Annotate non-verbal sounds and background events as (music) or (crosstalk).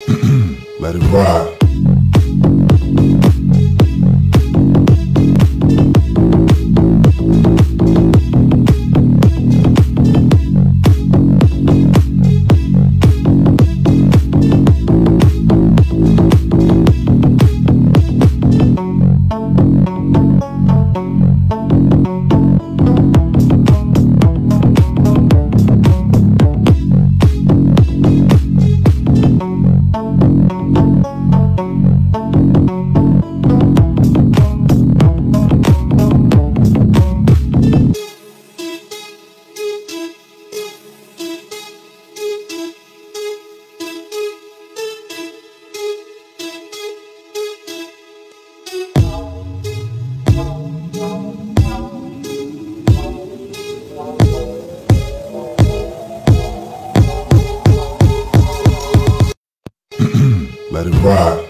(clears throat) Let it ride. Let it ride.